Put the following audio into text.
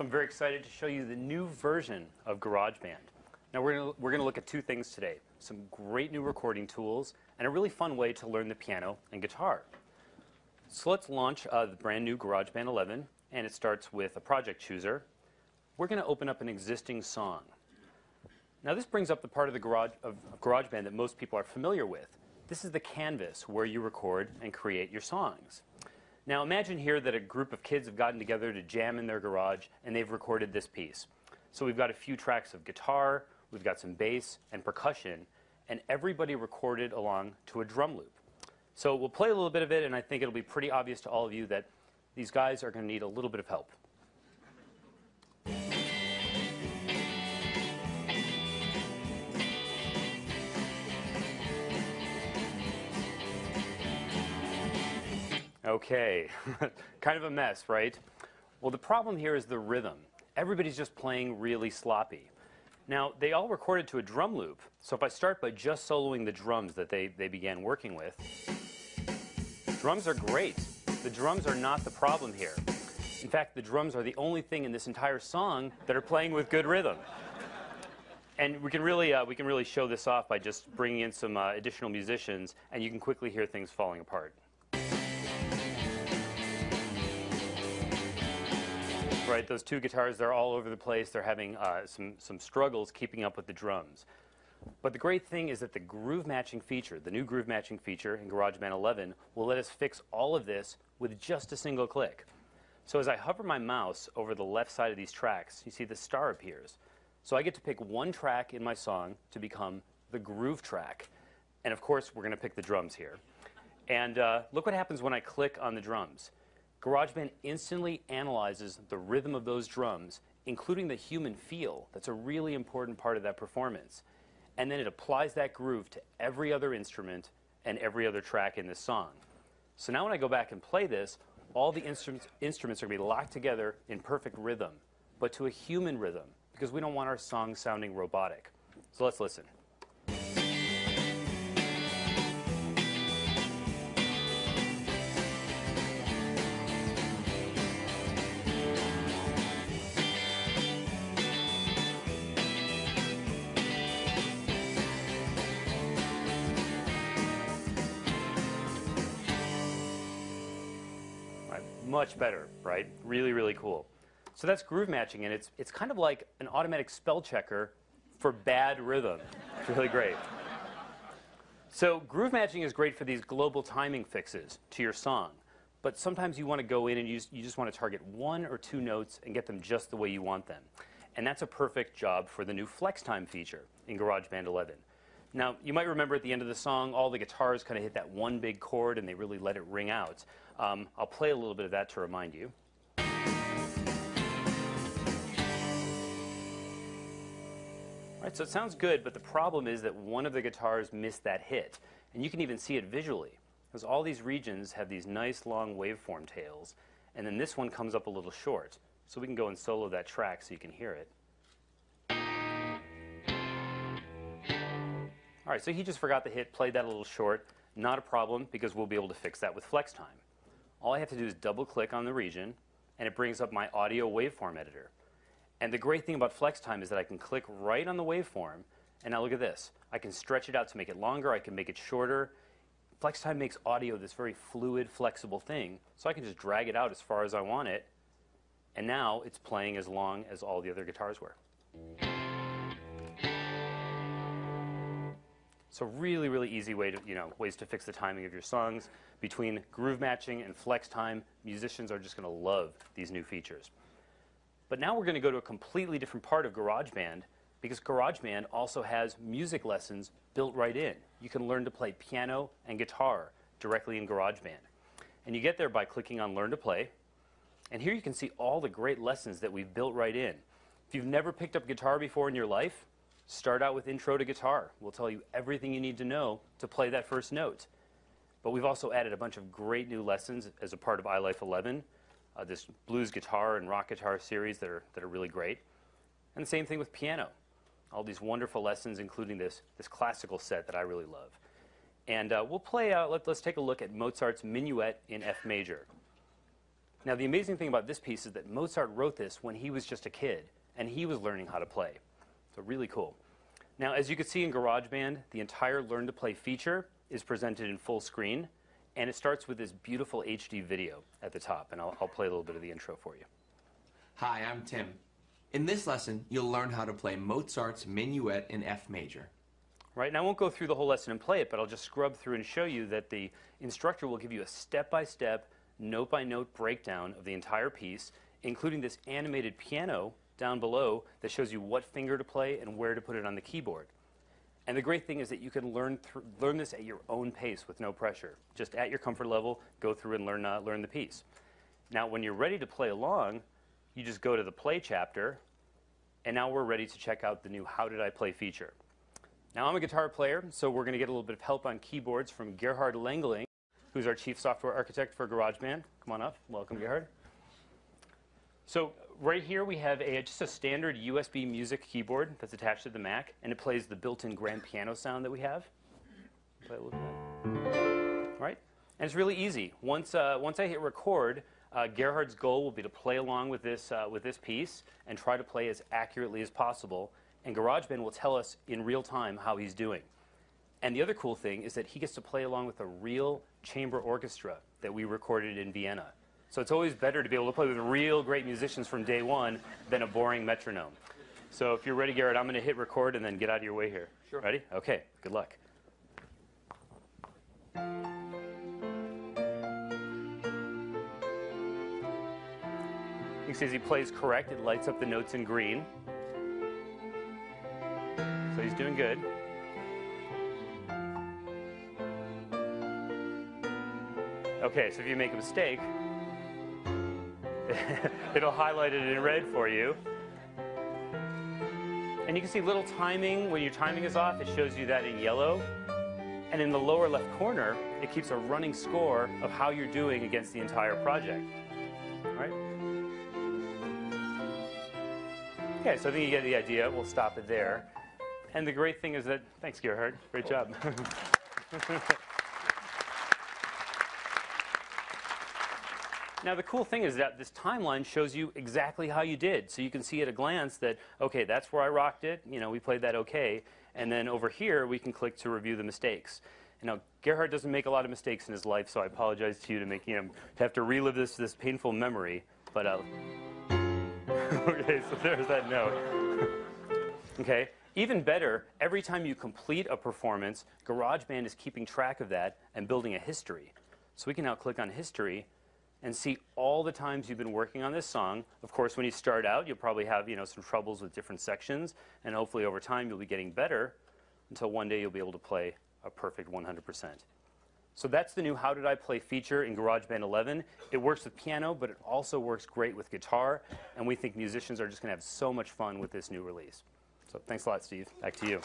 So I'm very excited to show you the new version of GarageBand. Now we're going we're to look at two things today. Some great new recording tools and a really fun way to learn the piano and guitar. So let's launch uh, the brand new GarageBand 11 and it starts with a project chooser. We're going to open up an existing song. Now this brings up the part of the garage of GarageBand that most people are familiar with. This is the canvas where you record and create your songs. Now imagine here that a group of kids have gotten together to jam in their garage and they've recorded this piece. So we've got a few tracks of guitar, we've got some bass and percussion, and everybody recorded along to a drum loop. So we'll play a little bit of it and I think it'll be pretty obvious to all of you that these guys are going to need a little bit of help. Okay, kind of a mess, right? Well, the problem here is the rhythm. Everybody's just playing really sloppy. Now, they all recorded to a drum loop, so if I start by just soloing the drums that they, they began working with, drums are great. The drums are not the problem here. In fact, the drums are the only thing in this entire song that are playing with good rhythm. And we can really, uh, we can really show this off by just bringing in some uh, additional musicians, and you can quickly hear things falling apart. Right? Those two guitars, they're all over the place. They're having uh, some, some struggles keeping up with the drums. But the great thing is that the groove matching feature, the new groove matching feature in GarageBand 11, will let us fix all of this with just a single click. So as I hover my mouse over the left side of these tracks, you see the star appears. So I get to pick one track in my song to become the groove track. And of course, we're going to pick the drums here. And uh, look what happens when I click on the drums. GarageBand instantly analyzes the rhythm of those drums, including the human feel. That's a really important part of that performance. And then it applies that groove to every other instrument and every other track in this song. So now when I go back and play this, all the instruments, instruments are going to be locked together in perfect rhythm, but to a human rhythm, because we don't want our song sounding robotic. So let's listen. Much better, right? Really, really cool. So that's groove matching, and it's, it's kind of like an automatic spell checker for bad rhythm. It's really great. So groove matching is great for these global timing fixes to your song. But sometimes you want to go in and you just, you just want to target one or two notes and get them just the way you want them. And that's a perfect job for the new flex time feature in GarageBand 11. Now, you might remember at the end of the song, all the guitars kind of hit that one big chord and they really let it ring out. Um, I'll play a little bit of that to remind you. All right, so it sounds good, but the problem is that one of the guitars missed that hit. And you can even see it visually, because all these regions have these nice long waveform tails, and then this one comes up a little short. So we can go and solo that track so you can hear it. All right, so he just forgot the hit, played that a little short. Not a problem because we'll be able to fix that with flex time. All I have to do is double click on the region and it brings up my audio waveform editor. And the great thing about flex time is that I can click right on the waveform and now look at this. I can stretch it out to make it longer, I can make it shorter. Flex time makes audio this very fluid, flexible thing, so I can just drag it out as far as I want it, and now it's playing as long as all the other guitars were. So really, really easy way to, you know, ways to fix the timing of your songs. Between groove matching and flex time, musicians are just going to love these new features. But now we're going to go to a completely different part of GarageBand because GarageBand also has music lessons built right in. You can learn to play piano and guitar directly in GarageBand. And you get there by clicking on Learn to Play. And here you can see all the great lessons that we've built right in. If you've never picked up guitar before in your life, Start out with Intro to Guitar. We'll tell you everything you need to know to play that first note. But we've also added a bunch of great new lessons as a part of iLife 11, uh, this blues guitar and rock guitar series that are, that are really great. And the same thing with piano. All these wonderful lessons, including this, this classical set that I really love. And uh, we'll play out, let, let's take a look at Mozart's Minuet in F major. Now, the amazing thing about this piece is that Mozart wrote this when he was just a kid, and he was learning how to play. So really cool. Now, as you can see in GarageBand, the entire Learn to Play feature is presented in full screen, and it starts with this beautiful HD video at the top, and I'll, I'll play a little bit of the intro for you. Hi, I'm Tim. In this lesson, you'll learn how to play Mozart's Minuet in F major. Right, and I won't go through the whole lesson and play it, but I'll just scrub through and show you that the instructor will give you a step-by-step, note-by-note breakdown of the entire piece, including this animated piano down below that shows you what finger to play and where to put it on the keyboard. And the great thing is that you can learn learn this at your own pace with no pressure. Just at your comfort level, go through and learn uh, learn the piece. Now, when you're ready to play along, you just go to the play chapter, and now we're ready to check out the new How Did I Play feature. Now, I'm a guitar player, so we're going to get a little bit of help on keyboards from Gerhard Lengeling, who's our chief software architect for GarageBand. Come on up. Welcome, Gerhard. So right here we have a, just a standard USB music keyboard that's attached to the Mac, and it plays the built-in grand piano sound that we have. Play a little bit. Right? And it's really easy. Once, uh, once I hit record, uh, Gerhard's goal will be to play along with this, uh, with this piece and try to play as accurately as possible. And GarageBand will tell us in real time how he's doing. And the other cool thing is that he gets to play along with a real chamber orchestra that we recorded in Vienna. So it's always better to be able to play with real great musicians from day one than a boring metronome. So if you're ready, Garrett, I'm going to hit record and then get out of your way here. Sure. Ready? Okay, good luck. You see as he plays correct, it lights up the notes in green. So he's doing good. Okay, so if you make a mistake, it'll highlight it in red for you. And you can see little timing. When your timing is off, it shows you that in yellow. And in the lower left corner, it keeps a running score of how you're doing against the entire project. All right? Okay, so I think you get the idea. We'll stop it there. And the great thing is that, thanks, Gerhard. Great job. Now, the cool thing is that this timeline shows you exactly how you did. So you can see at a glance that, okay, that's where I rocked it. You know, we played that okay. And then over here, we can click to review the mistakes. You know, Gerhard doesn't make a lot of mistakes in his life, so I apologize to you to make him to have to relive this, this painful memory. But, uh, okay, so there's that note. okay. Even better, every time you complete a performance, GarageBand is keeping track of that and building a history. So we can now click on history and see all the times you've been working on this song. Of course, when you start out, you'll probably have you know some troubles with different sections, and hopefully over time you'll be getting better until one day you'll be able to play a perfect 100%. So that's the new How Did I Play feature in GarageBand 11. It works with piano, but it also works great with guitar, and we think musicians are just going to have so much fun with this new release. So thanks a lot, Steve. Back to you.